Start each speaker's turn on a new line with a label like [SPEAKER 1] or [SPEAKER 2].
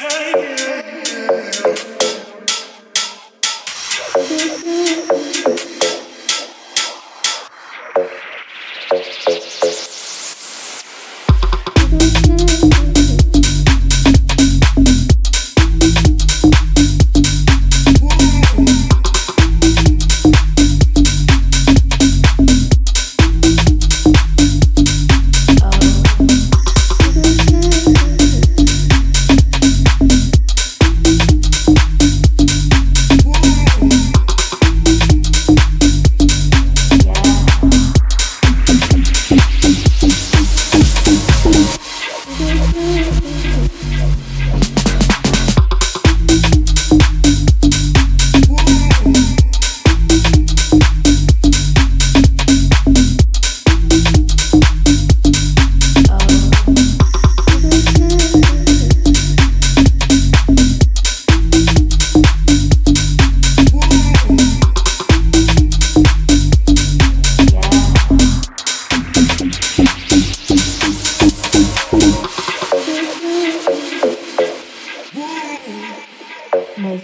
[SPEAKER 1] Savior.